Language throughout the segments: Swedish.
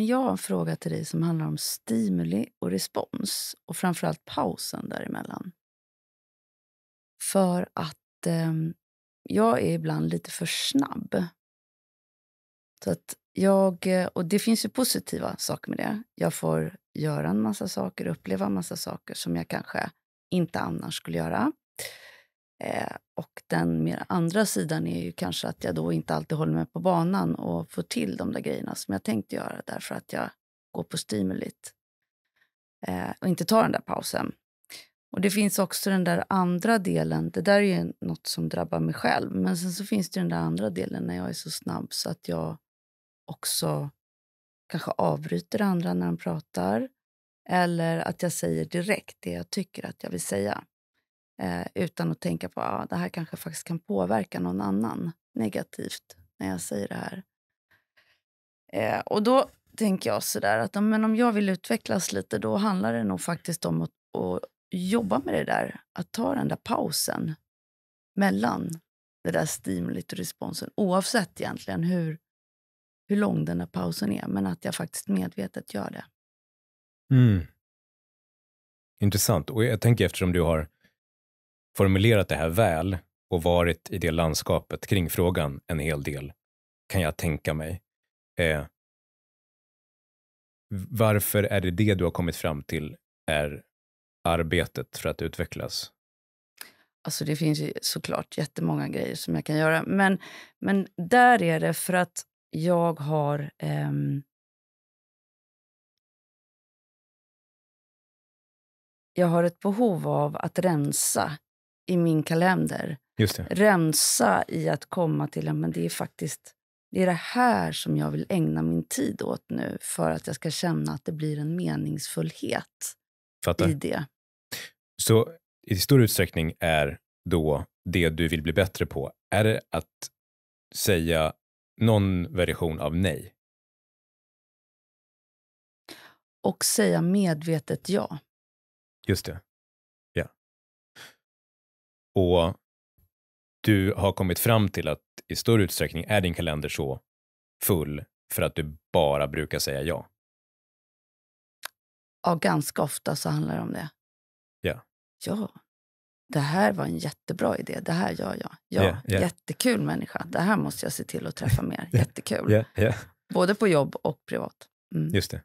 men jag har en fråga till dig som handlar om stimuli och respons och framförallt pausen däremellan. För att eh, jag är ibland lite för snabb. Så att jag, och det finns ju positiva saker med det. Jag får göra en massa saker, uppleva en massa saker som jag kanske inte annars skulle göra. Eh, och den mer andra sidan är ju kanske att jag då inte alltid håller mig på banan och får till de där grejerna som jag tänkte göra därför att jag går på stimulit eh, och inte tar den där pausen. Och det finns också den där andra delen. Det där är ju något som drabbar mig själv. Men sen så finns det den där andra delen när jag är så snabb så att jag också kanske avbryter andra när de pratar. Eller att jag säger direkt det jag tycker att jag vill säga. Eh, utan att tänka på att ah, det här kanske faktiskt kan påverka någon annan negativt när jag säger det här. Eh, och då tänker jag sådär att men om jag vill utvecklas lite då handlar det nog faktiskt om att, att jobba med det där. Att ta den där pausen mellan det där stimulit och responsen. Oavsett egentligen hur, hur lång den där pausen är. Men att jag faktiskt medvetet gör det. Mm. Intressant. Och jag tänker eftersom du har formulerat det här väl och varit i det landskapet kring frågan en hel del, kan jag tänka mig. Eh, varför är det det du har kommit fram till är arbetet för att utvecklas? Alltså det finns ju såklart jättemånga grejer som jag kan göra. Men, men där är det för att jag har... Ehm, jag har ett behov av att rensa i min kalender. Rensa i att komma till att det är faktiskt det är det här som jag vill ägna min tid åt nu för att jag ska känna att det blir en meningsfullhet Fattar. i det. Så i stor utsträckning är då det du vill bli bättre på, är det att säga någon version av nej? Och säga medvetet ja. Just det. Och du har kommit fram till att i stor utsträckning är din kalender så full för att du bara brukar säga ja? Ja, ganska ofta så handlar det om det. Ja. Ja, det här var en jättebra idé. Det här gör jag. Ja, yeah, yeah. jättekul människa. Det här måste jag se till att träffa mer. Jättekul. Yeah. Både på jobb och privat. Mm. Just det.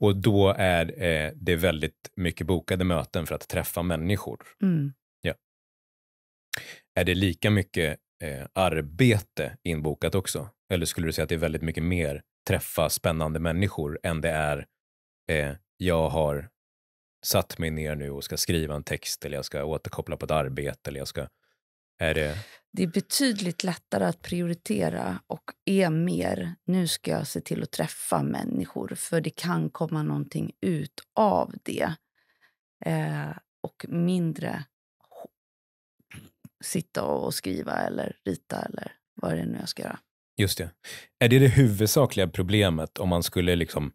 Och då är eh, det väldigt mycket bokade möten för att träffa människor. Mm. Är det lika mycket eh, arbete inbokat också? Eller skulle du säga att det är väldigt mycket mer träffa spännande människor än det är eh, jag har satt mig ner nu och ska skriva en text eller jag ska återkoppla på ett arbete eller jag ska... Är det... det är betydligt lättare att prioritera och är mer, nu ska jag se till att träffa människor för det kan komma någonting ut av det. Eh, och mindre sitta och skriva eller rita eller vad det är nu jag ska göra. Just det. Är det det huvudsakliga problemet om man skulle liksom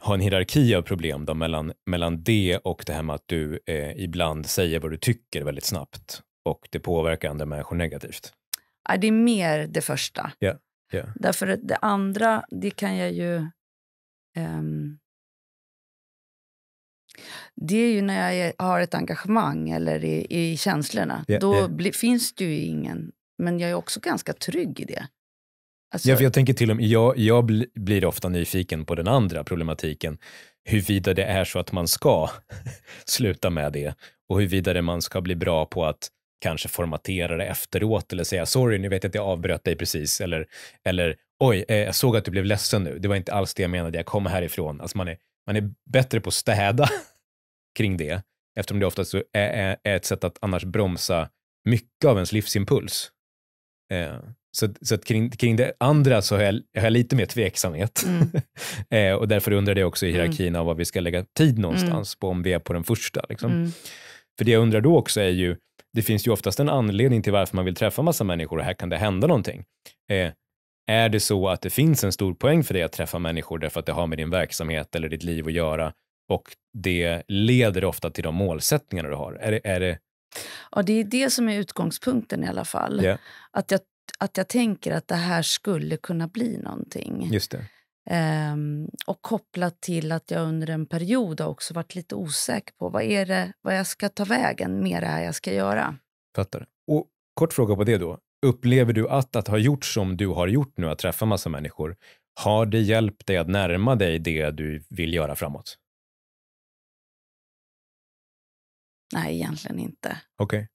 ha en hierarki av problem då mellan, mellan det och det här med att du eh, ibland säger vad du tycker väldigt snabbt och det påverkar andra människor negativt? Ja, det är mer det första. Yeah. Yeah. Därför att det andra, det kan jag ju... Um, det är ju när jag har ett engagemang eller i, i känslorna. Yeah, då bli, finns det ju ingen... Men jag är också ganska trygg i det. Alltså... Ja, för jag tänker till och med, jag, jag blir ofta nyfiken på den andra problematiken, huruvida det är så att man ska sluta med det och huruvida man ska bli bra på att kanske formatera det efteråt eller säga sorry, nu vet jag att jag avbröt dig precis eller, eller oj, eh, jag såg att du blev ledsen nu, det var inte alls det jag menade, jag kom härifrån. Alltså man är, man är bättre på att städa kring det, eftersom det oftast är, är, är ett sätt att annars bromsa mycket av ens livsimpuls. Eh, så, så att kring, kring det andra så har jag, jag har lite mer tveksamhet. Mm. eh, och därför undrar jag också i mm. hierarkin mm. av vad vi ska lägga tid någonstans mm. på om vi är på den första. Liksom. Mm. För det jag undrar då också är ju, det finns ju oftast en anledning till varför man vill träffa massa människor och här kan det hända någonting. Eh, är det så att det finns en stor poäng för dig att träffa människor därför att det har med din verksamhet eller ditt liv att göra och det leder ofta till de målsättningar du har? Är det, är det... Ja, det är det som är utgångspunkten i alla fall. Yeah. Att jag att jag tänker att det här skulle kunna bli någonting. Just det. Ehm, och kopplat till att jag under en period har också varit lite osäker på vad är det vad jag ska ta vägen med det här jag ska göra. Fattar. Och kort fråga på det då. Upplever du att att ha gjort som du har gjort nu, att träffa massa människor, har det hjälpt dig att närma dig det du vill göra framåt? Nej, egentligen inte. Okej.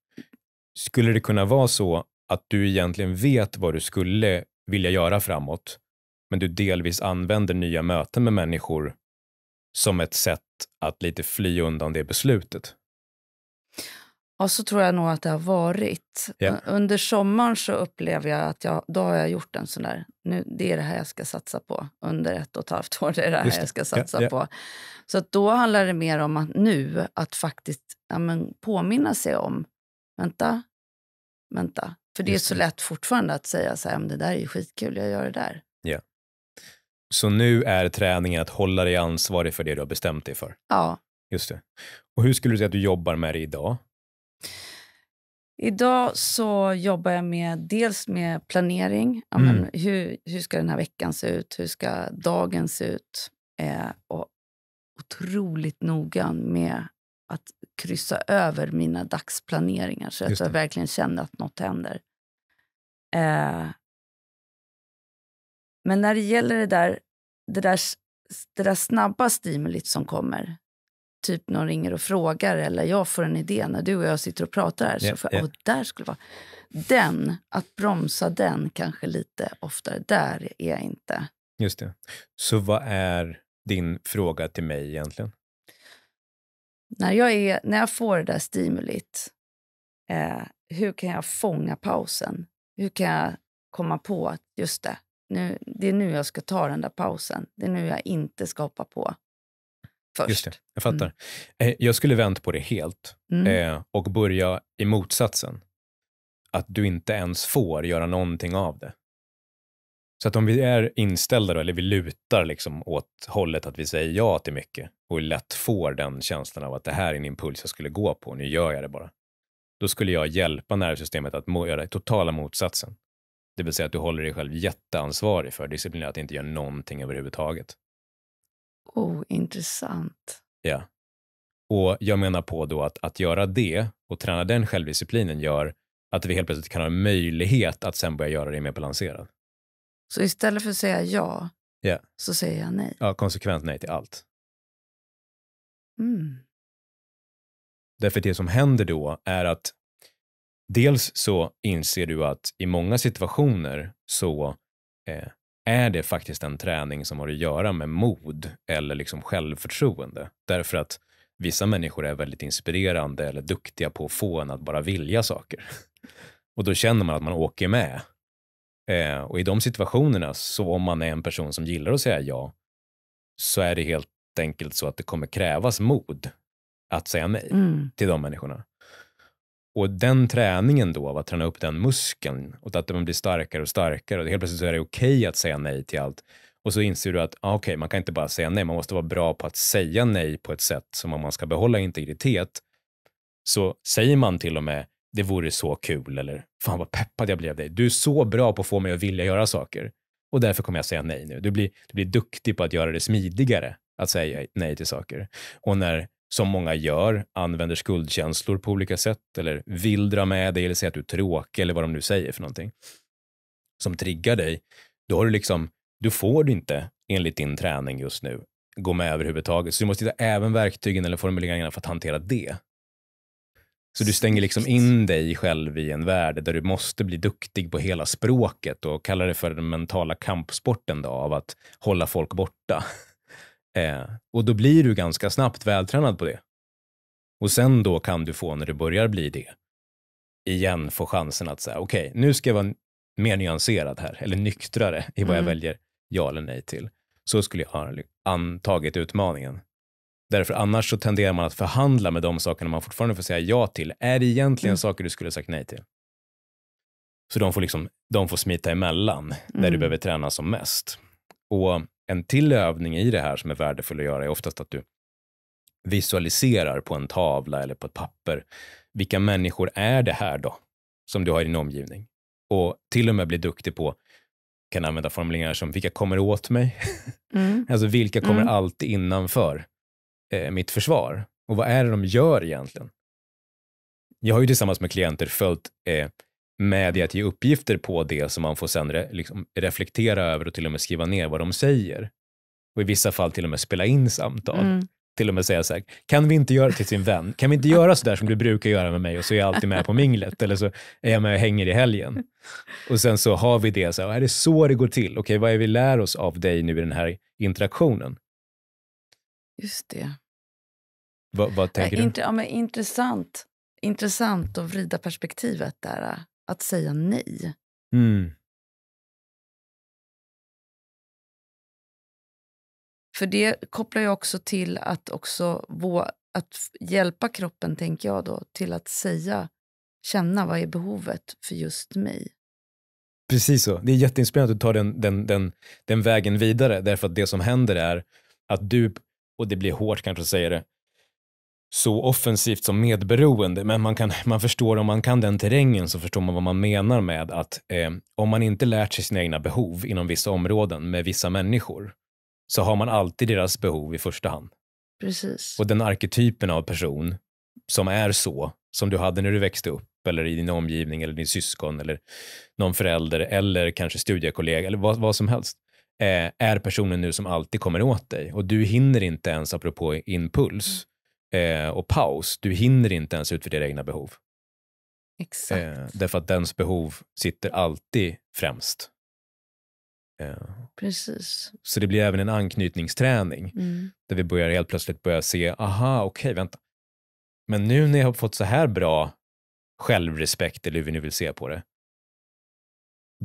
Skulle det kunna vara så att du egentligen vet vad du skulle vilja göra framåt, men du delvis använder nya möten med människor som ett sätt att lite fly undan det beslutet? Ja, så tror jag nog att det har varit. Ja. Under sommaren så upplever jag att jag, då har jag gjort en sån där, nu, det är det här jag ska satsa på under ett och ett halvt år. Det är det här det. jag ska satsa ja. på. Så då handlar det mer om att nu, att faktiskt ja, men, påminna sig om, vänta, vänta. För det är så lätt fortfarande att säga så här, det där är ju skitkul, jag gör det där. Så nu är träningen att hålla dig ansvarig för det du har bestämt dig för? Ja, Just det. Och hur skulle du säga att du jobbar med det idag? Idag så jobbar jag med dels med planering. Ja, Mm. men hur, hur ska den här veckan se ut? Hur ska dagen se ut? Eh, och otroligt noggrann med att kryssa över mina dagsplaneringar så att jag verkligen känner att något händer. Eh, men när det gäller det där, det där, det där snabba stimulit som kommer, typ någon ringer och frågar eller jag får en idé när du och jag sitter och pratar här. Ja, så får ja. jag, "Åh, där skulle vara. Den, att bromsa den kanske lite oftare, där är jag inte. Just det. Så vad är din fråga till mig egentligen? När jag, är, när jag får det där stimulit, eh, hur kan jag fånga pausen? Hur kan jag komma på att just det, nu, det är nu jag ska ta den där pausen. Det är nu jag inte ska hoppa på först. Just det, jag fattar. Eh, Jag skulle vänt på det helt Mm. eh, och börja i motsatsen. Att du inte ens får göra någonting av det. Så att om vi är inställda då, eller vi lutar liksom åt hållet att vi säger ja till mycket och lätt får den känslan av att det här är en impuls jag skulle gå på, nu gör jag det bara. Då skulle jag hjälpa nervsystemet att göra totala motsatsen. Det vill säga att du håller dig själv jätteansvarig för disciplinerat att inte göra någonting överhuvudtaget. Oh, intressant. Ja. Och jag menar på då att, att göra det och träna den självdisciplinen gör att vi helt plötsligt kan ha möjlighet att sen börja göra det mer balanserat. Så istället för att säga ja, Ja. så säger jag nej. Ja, konsekvent nej till allt. Mm. Därför det som händer då är att dels så inser du att i många situationer så eh, är det faktiskt en träning som har att göra med mod eller liksom självförtroende. Därför att vissa människor är väldigt inspirerande eller duktiga på att få en att bara vilja saker. Och då känner man att man åker med. Eh, och i de situationerna, så om man är en person som gillar att säga ja, så är det helt enkelt så att det kommer krävas mod att säga nej Mm. till de människorna. Och den träningen då av att träna upp den muskeln och att den blir starkare och starkare och helt plötsligt så är det okej att säga nej till allt. Och så inser du att ah, okej, man kan inte bara säga nej, man måste vara bra på att säga nej på ett sätt som om man ska behålla integritet. Så säger man till och med det vore så kul eller fan vad peppad jag blev av dig. Du är så bra på att få mig att vilja göra saker och därför kommer jag säga nej nu. Du blir, du blir duktig på att göra det smidigare att säga nej till saker. Och när som många gör, använder skuldkänslor på olika sätt eller vill dra med dig eller säga att du är tråkig eller vad de nu säger för någonting som triggar dig, då har du liksom, du får du inte enligt din träning just nu gå med överhuvudtaget. Så du måste hitta även verktygen eller formuleringarna för att hantera det. Så du stänger liksom in dig själv i en värld där du måste bli duktig på hela språket och kalla det för den mentala kampsporten då, av att hålla folk borta. Eh, och då blir du ganska snabbt vältränad på det. Och sen då kan du få, när du börjar bli det, igen få chansen att säga, okej, nu ska jag vara mer nyanserad här, eller nyktrare i vad jag Mm. väljer ja eller nej till. Så skulle jag ha antagit utmaningen. Därför annars så tenderar man att förhandla med de sakerna man fortfarande får säga ja till. Är det egentligen Mm. saker du skulle ha sagt nej till? Så de får, liksom, de får smita emellan där du Mm. behöver träna som mest. Och en till övning i det här som är värdefull att göra är oftast att du visualiserar på en tavla eller på ett papper. Vilka människor är det här då som du har i din omgivning? Och till och med bli duktig på, kan använda formuleringar som vilka kommer åt mig? Mm. Alltså vilka kommer Mm. alltid innanför eh, mitt försvar? Och vad är det de gör egentligen? Jag har ju tillsammans med klienter följt eh, med i att ge uppgifter på det som man får sen re, liksom, reflektera över och till och med skriva ner vad de säger. Och i vissa fall till och med spela in samtal. Mm. Till och med säga så här, kan vi inte göra till sin vän? Kan vi inte göra så där som du brukar göra med mig och så är jag alltid med på minglet eller så är jag med och hänger i helgen. Och sen så har vi det, så här, är det så det går till? Okej, vad är vi lär oss av dig nu i den här interaktionen? Just det. Vad, vad tänker Ja, du? ja, men intressant. Intressant att vrida perspektivet där. äh, Att säga nej. Mm. För det kopplar ju också till att också vå- att hjälpa kroppen, tänker jag då, till att säga, känna vad är behovet för just mig. Precis så. Det är jätteinspirerande att du tar den, den, den, den vägen vidare, därför att det som händer är att du, och det blir hårt kanske att säga det, så offensivt som medberoende, men man, kan, man förstår om man kan den terrängen så förstår man vad man menar med att eh, om man inte lärt sig sina egna behov inom vissa områden med vissa människor så har man alltid deras behov i första hand. Precis. Och den arketypen av person som är så, som du hade när du växte upp, eller i din omgivning, eller din syskon, eller någon förälder, eller kanske studiekollega, eller vad, vad som helst, eh, är personen nu som alltid kommer åt dig. Och du hinner inte ens, apropå impuls eh, och paus, du hinner inte ens utvärdera egna behov. Exakt. Eh, därför att dens behov sitter alltid främst. Eh, Precis. så det blir även en anknytningsträning Mm. där vi börjar helt plötsligt börja se, aha, okej, vänta. Men nu när jag har fått så här bra självrespekt, eller hur vi nu vill se på det,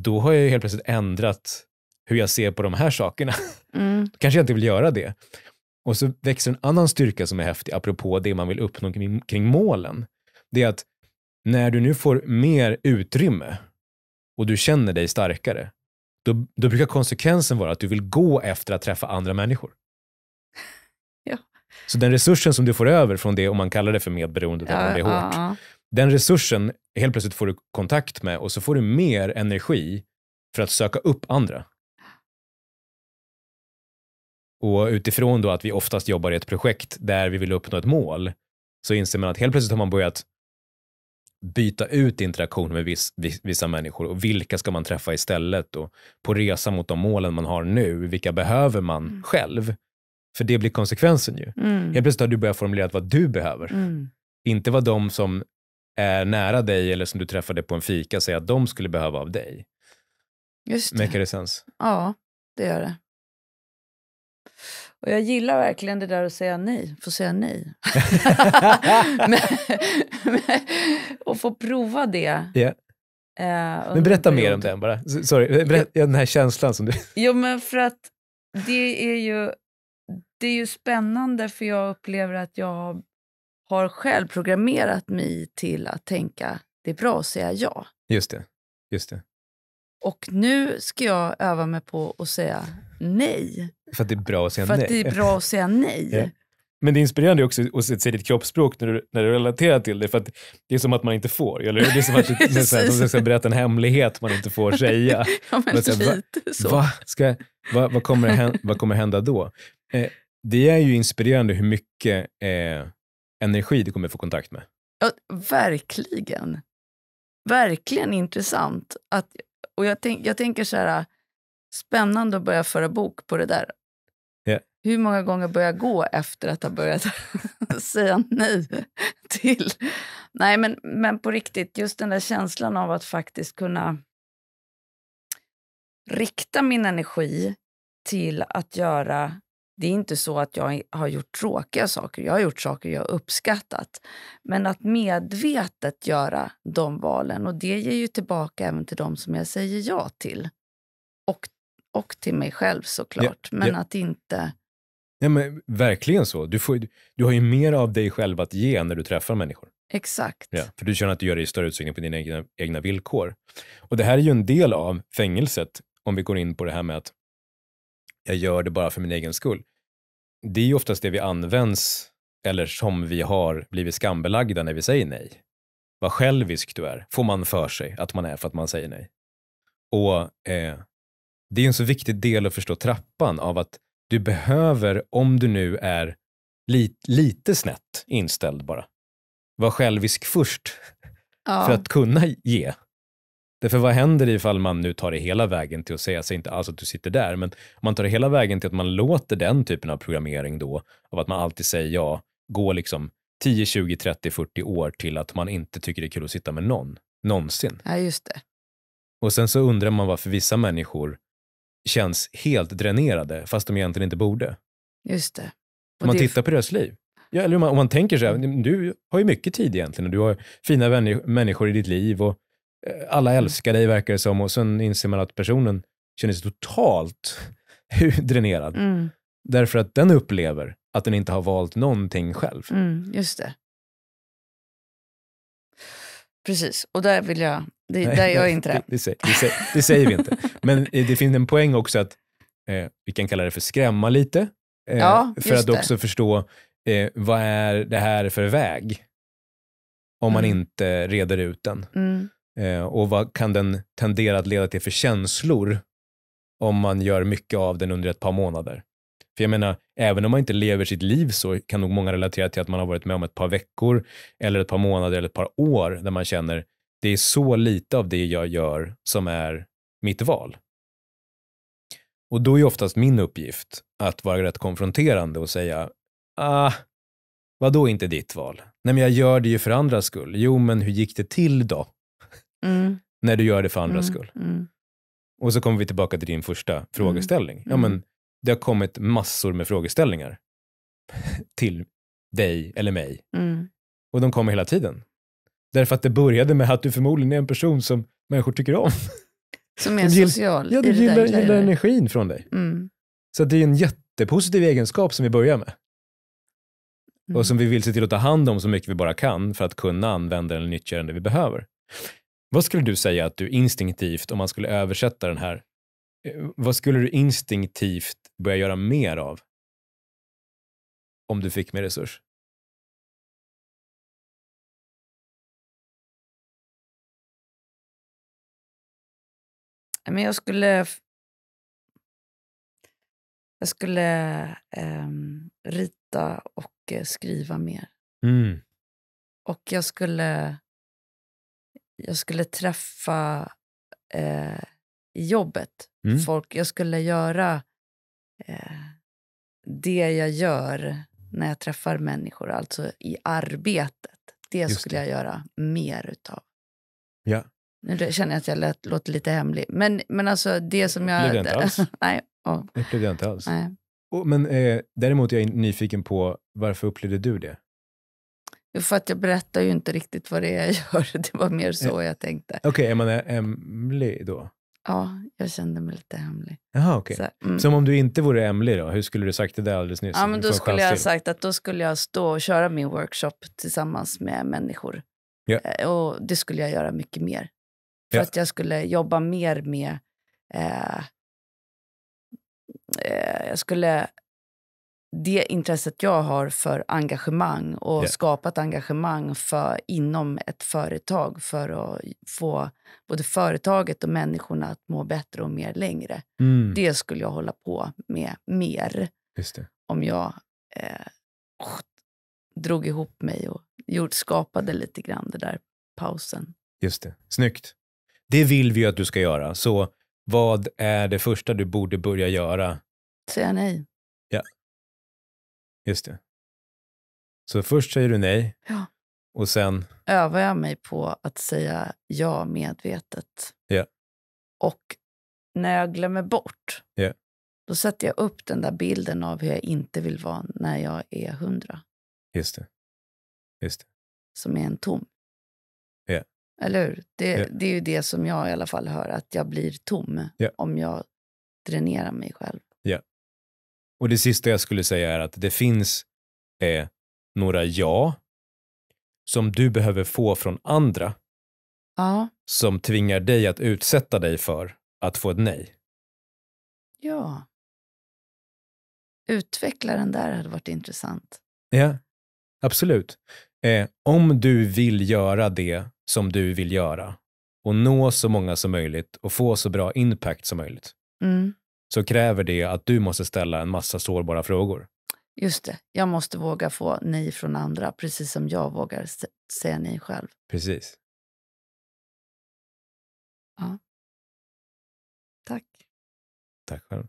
då har jag ju helt plötsligt ändrat hur jag ser på de här sakerna. Mm. Då kanske jag inte vill göra det. Och så växer en annan styrka som är häftig, apropå det man vill uppnå kring, kring målen. Det är att när du nu får mer utrymme och du känner dig starkare, då, då brukar konsekvensen vara att du vill gå efter att träffa andra människor. Ja. Så den resursen som du får över från det, om man kallar det för medberoendet, även om det är hårt, ja. den resursen helt plötsligt får du kontakt med och så får du mer energi för att söka upp andra. Och utifrån då att vi oftast jobbar i ett projekt där vi vill uppnå ett mål, så inser man att helt plötsligt har man börjat byta ut interaktion med viss, viss, vissa människor och vilka ska man träffa istället och på resa mot de målen man har nu, vilka behöver man Mm. själv? För det blir konsekvensen ju. Mm. Helt plötsligt har du börjat formulera vad du behöver. Mm. Inte vad de som är nära dig eller som du träffade på en fika säger att de skulle behöva av dig. Just det. it sense? Ja, det gör det. Och jag gillar verkligen det där att säga nej, få säga nej. men, men, och få prova det. Eh, under Men berätta mer om den bara. Sorry, berätta, ja, den här känslan som du... Jo, men för att det är ju, det är ju spännande för jag upplever att jag har själv programmerat mig till att tänka det är bra att säga ja. Just det. Just det. Och nu ska jag öva mig på att säga nej. För att det är bra att säga för nej. att det är bra att säga nej. Ja. Men det är inspirerande också att se ditt kroppsspråk när du, när du relaterar till det. För att det är som att man inte får. Eller? Det är som att du, som ska berätta en hemlighet man inte får säga. Ja, men så va- lite så. Va? Ska, va, vad, kommer hända, vad kommer hända då? Eh, det är ju inspirerande hur mycket eh, energi du kommer få kontakt med. Ja, verkligen. Verkligen intressant. Att, och jag, tänk, jag tänker så här, spännande att börja föra bok på det där. Ja. Hur många gånger börjar jag gå efter att ha börjat säga nej till... Nej, men, men på riktigt, just den där känslan av att faktiskt kunna rikta min energi till att göra... Det är inte så att jag har gjort tråkiga saker. Jag har gjort saker jag har uppskattat. Men att medvetet göra de valen. Och det ger ju tillbaka även till de som jag säger ja till. Och, och till mig själv såklart. Ja, Men ja. att inte... Ja, men verkligen så. Du, får, du har ju mer av dig själv att ge när du träffar människor. Exakt. Ja, för du känner att du gör det i större utsträckning på dina egna, egna villkor. Och det här är ju en del av fängelset, om vi går in på det här med att jag gör det bara för min egen skull. Det är ju oftast det vi används, eller som vi har blivit skambelagda när vi säger nej. Vad självisk du är, får man för sig att man är för att man säger nej. Och eh, det är en så viktig del att förstå trappan av att du behöver, om du nu är li, lite snett inställd bara, vara självisk först Ja. för att kunna ge. Därför vad händer ifall man nu tar det hela vägen till att säga sig inte alls att du sitter där, men om man tar det hela vägen till att man låter den typen av programmering då, av att man alltid säger ja, gå liksom 10, 20, 30, 40 år till att man inte tycker det är kul att sitta med någon, någonsin. ja, just det. Och sen så undrar man varför vissa människor känns helt dränerade, fast de egentligen inte borde. Just det. Om man det tittar på deras liv. Ja, eller om man, om man tänker så här, du har ju mycket tid egentligen och du har fina vänner, människor i ditt liv och eh, alla älskar dig verkar det som och sen inser man att personen känner sig totalt dränerad. Mm, Därför att den upplever att den inte har valt någonting själv. mm, just det. Precis, och där vill jag, det, Nej, där nej, inte det. Det, säger, det, säger, det säger vi inte. Men eh, det finns en poäng också att eh, vi kan kalla det för skrämma lite. Eh, Ja, för att också förstå eh, vad är det här för väg? Om man Mm. inte reder ut den. Mm, Eh, och vad kan den tendera att leda till för känslor om man gör mycket av den under ett par månader? För jag menar, även om man inte lever sitt liv så kan nog många relatera till att man har varit med om ett par veckor eller ett par månader eller ett par år där man känner det är så lite av det jag gör som är mitt val. Och då är oftast min uppgift att vara rätt konfronterande och säga ah, vad då inte ditt val? Nej men jag gör det ju för andras skull. Jo men hur gick det till då? mm, När du gör det för andras mm, skull. Mm, Och så kommer vi tillbaka till din första frågeställning. Ja, Mm. men det har kommit massor med frågeställningar till dig eller mig. mm, Och de kommer hela tiden. Därför att det började med att du förmodligen är en person som människor tycker om. som är Du gill- social. Ja, du gillar, gillar energin från dig. Mm, Så det är en jättepositiv egenskap som vi börjar med. mm. Och som vi vill se till att ta hand om så mycket vi bara kan för att kunna använda den eller nyttja den det vi behöver. Vad skulle du säga att du instinktivt, om man skulle översätta den här, eh, vad skulle du instinktivt börja göra mer av? Om du fick mer resurs? Men jag skulle... Jag skulle ehm, rita och eh, skriva mer. Mm. Och jag skulle... Jag skulle träffa eh, i jobbet Mm. folk. Jag skulle göra eh, det jag gör när jag träffar människor, alltså i arbetet. Det Just skulle det. jag göra mer utav. Ja. Nu känner jag att jag lät, låter lite hemlig. Men, men alltså det som jag... Blev det inte alls? nej, ja, Det upplevde jag inte alls. nej. Och, men eh, däremot är jag nyfiken på varför upplevde du det? För att jag berättar ju inte riktigt vad det är jag gör. Det var mer så jag tänkte. Okej, är man hemlig då? Ja, jag kände mig lite hemlig. Jaha, okej. Så, mm. Som om du inte vore hemlig då? Hur skulle du sagt det där alldeles nyss? Ja, men då skulle jag ha till. sagt att då skulle jag stå och köra min workshop tillsammans med människor. Ja. Eh, Och det skulle jag göra mycket mer. För Ja. att jag skulle jobba mer med... Eh, eh, jag skulle... Det intresset jag har för engagemang och Ja. skapa ett engagemang för, inom ett företag för att få både företaget och människorna att må bättre och mer längre. Mm, Det skulle jag hålla på med mer om jag eh, drog ihop mig och gjort, skapade lite grann det där pausen. Just det. Snyggt. Det vill vi ju att du ska göra. Så vad är det första du borde börja göra? Säga nej. Just det. Så först säger du nej Ja. och sen, Övar jag mig på att säga ja medvetet. Ja. Och när jag glömmer bort, Ja. då sätter jag upp den där bilden av hur jag inte vill vara när jag är hundra. just det. Just det. som är en tom. Ja. Eller hur? Det, Ja. det är ju det som jag i alla fall hör, att jag blir tom Ja. om jag dränerar mig själv. Och det sista jag skulle säga är att det finns eh, några ja som du behöver få från andra Ja, som tvingar dig att utsätta dig för att få ett nej. ja. Utveckla den där hade varit intressant. Ja, absolut. Eh, om du vill göra det som du vill göra och nå så många som möjligt och få så bra impact som möjligt, Mm. så kräver det att du måste ställa en massa sårbara frågor. Just det. Jag måste våga få nej från andra, precis som jag vågar säga nej själv. Precis. Tack. Tack själv.